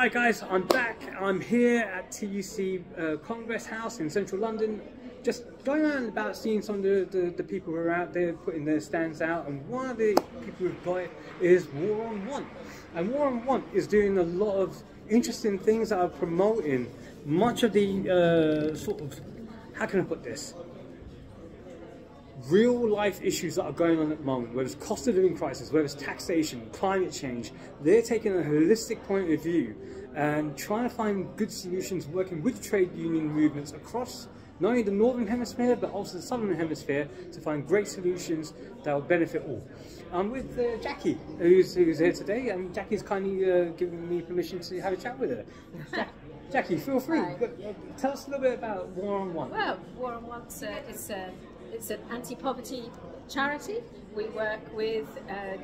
Hi guys, I'm back. I'm here at TUC uh, Congress House in central London, just going around about seeing some of the, the, the, people who are out there putting their stands out. And one of the people who've got it is War on Want. And War on Want is doing a lot of interesting things that are promoting much of the uh, sort of, how can I put this? Real life issues that are going on at the moment, whether it's cost of living crisis, whether it's taxation, climate change, they're taking a holistic point of view and trying to find good solutions working with trade union movements across not only the northern hemisphere but also the southern hemisphere to find great solutions that will benefit all. I'm with uh, Jackie, who's, who's here today, and Jackie's kindly uh, given me permission to have a chat with her. Jackie, feel free. Hi. Tell us a little bit about War on Want. Well, War on Want uh, is uh, it's an anti-poverty charity. We work with uh,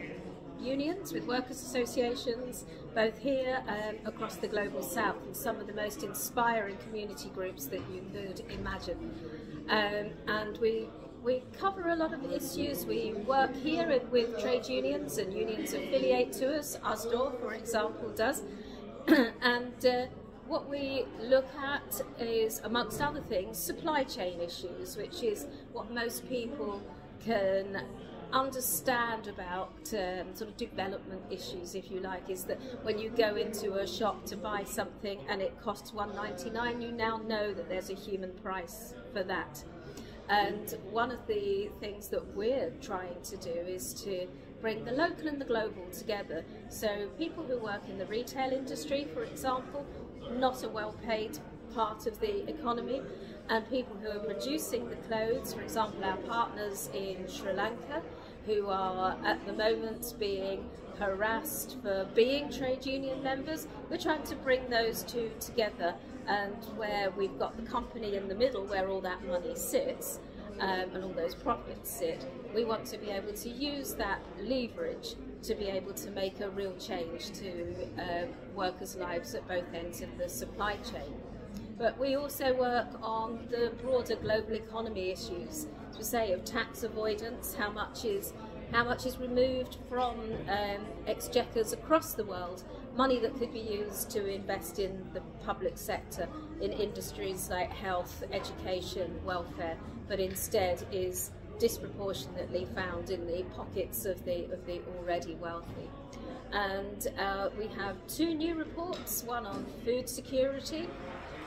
unions, with workers' associations, both here and across the global south, and some of the most inspiring community groups that you could imagine. Um, and we we cover a lot of issues. We work here with trade unions, and unions affiliate to us. USDAW, for example, does. and uh, what we look at is, amongst other things, supply chain issues, which is what most people can understand about um, sort of development issues, if you like, is that when you go into a shop to buy something and it costs 1.99, you now know that there's a human price for that. And one of the things that we're trying to do is to bring the local and the global together. So people who work in the retail industry, for example, not a well-paid part of the economy, and people who are producing the clothes, for example, our partners in Sri Lanka, who are at the moment being harassed for being trade union members. We're trying to bring those two together and where we've got the company in the middle where all that money sits um, and all those profits sit, we want to be able to use that leverage to be able to make a real change to uh, workers' lives at both ends of the supply chain. But we also work on the broader global economy issues, to say of tax avoidance, how much is how much is removed from um, exchequers across the world, money that could be used to invest in the public sector, in industries like health, education, welfare, but instead is disproportionately found in the pockets of the, of the already wealthy. And uh, we have two new reports, one on food security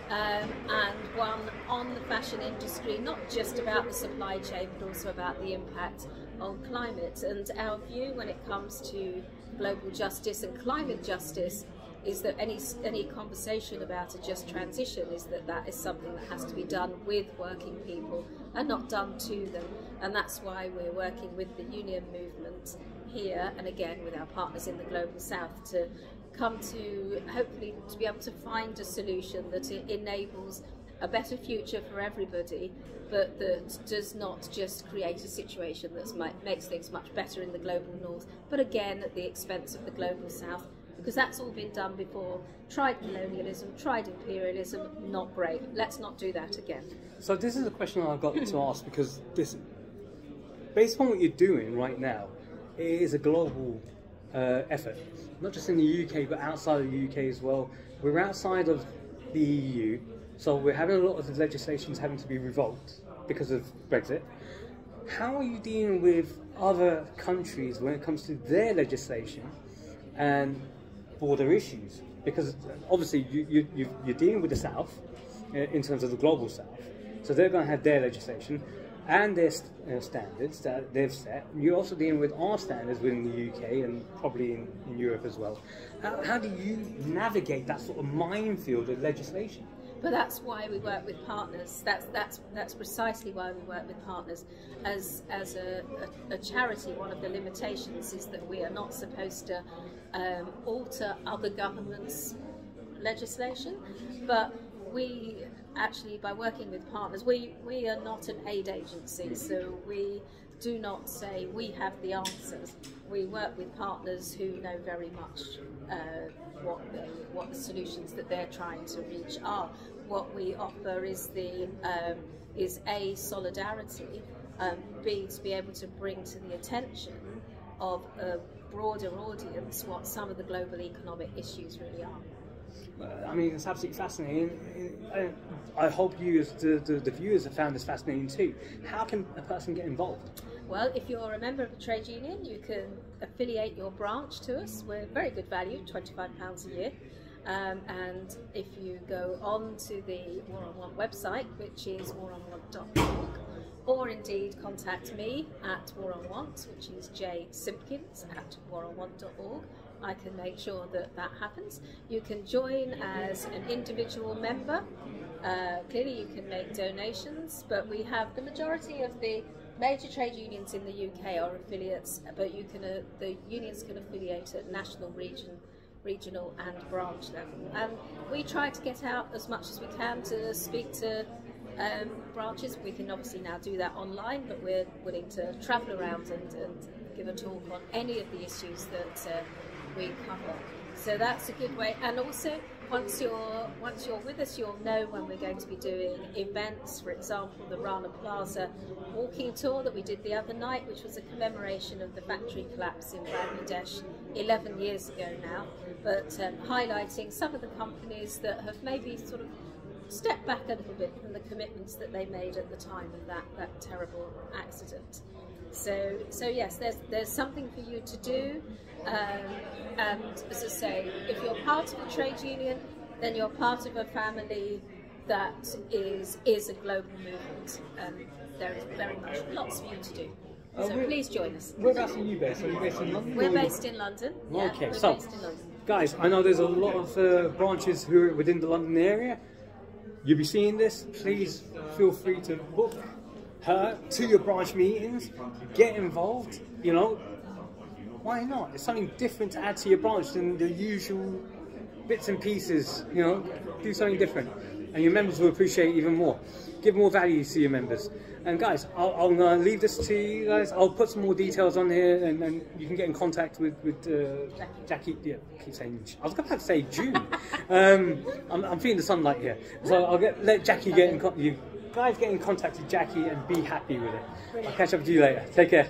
um, and one on the fashion industry, not just about the supply chain, but also about the impact on climate. And our view when it comes to global justice and climate justice is that any any conversation about a just transition is that that is something that has to be done with working people and not done to them and that's why we're working with the union movement here and again with our partners in the global south to come to hopefully to be able to find a solution that enables a better future for everybody, but that does not just create a situation that makes things much better in the global north, but again at the expense of the global south because that's all been done before. Tried colonialism, tried imperialism, not great. Let's not do that again. So this is a question I've got to ask because this, based on what you're doing right now, it is a global uh, effort, not just in the UK but outside of the UK as well. We're outside of the EU, so we're having a lot of the legislations having to be revoked because of Brexit. How are you dealing with other countries when it comes to their legislation and border issues because obviously you, you, you, you're dealing with the South uh, in terms of the global South. So they're going to have their legislation and their uh, standards that they've set. You're also dealing with our standards within the UK and probably in, in Europe as well. How, how do you navigate that sort of minefield of legislation? But that's why we work with partners. That's that's that's precisely why we work with partners. As as a, a, a charity, one of the limitations is that we are not supposed to um, alter other governments' legislation, but we actually, by working with partners, we we are not an aid agency, so we do not say we have the answers. We work with partners who know very much uh, what the, what the solutions that they're trying to reach are. What we offer is the um, is a solidarity, um, b to be able to bring to the attention of a broader audience what some of the global economic issues really are. I mean, it's absolutely fascinating. I hope you, as the, the, the viewers, have found this fascinating too. How can a person get involved? Well, if you're a member of a trade union, you can affiliate your branch to us. We're very good value, £25 a year. Um, and if you go on to the War on Want website, which is waronwant.org, or indeed contact me at War on Want, which is J Simpkins at waronwant.org, I can make sure that that happens. You can join as an individual member. Uh, clearly, you can make donations, but we have the majority of the major trade unions in the UK are affiliates, but you can uh, the unions can affiliate at national, region, regional, and branch level. And we try to get out as much as we can to speak to um, branches. We can obviously now do that online, but we're willing to travel around and, and give a talk on any of the issues that uh, we cover. So that's a good way. And also, once you're once you're with us, you'll know when we're going to be doing events. For example, the Rana Plaza walking tour that we did the other night, which was a commemoration of the factory collapse in Bangladesh 11 years ago now, but um, highlighting some of the companies that have maybe sort of stepped back a little bit from the commitments that they made at the time of that, that terrible accident. So, so yes, there's there's something for you to do, um, and as I say, if you're part of a trade union, then you're part of a family that is is a global movement, and there is very much lots for you to do. Uh, So we're- please join us. Whereabouts are you based? Are you based in London? We're based in London. Yeah, Okay, we're so based in London. guys, I know there's a lot of uh, branches who are within the London area. You'll be seeing this. Please feel free to book her to your branch meetings. Get involved. You know, why not? It's something different to add to your branch than the usual bits and pieces. You know, do something different, and your members will appreciate it even more. Give more value to your members. And guys, I'll, I'm gonna leave this to you guys. I'll put some more details on here, and, and you can get in contact with with uh, Jackie. Yeah, I keep saying. I was have to say June. um, I'm, I'm feeling the sunlight here, so I'll get let Jackie get in. Con- you guys get in contact with Jackie and be happy with it. I'll catch up with you later. Take care.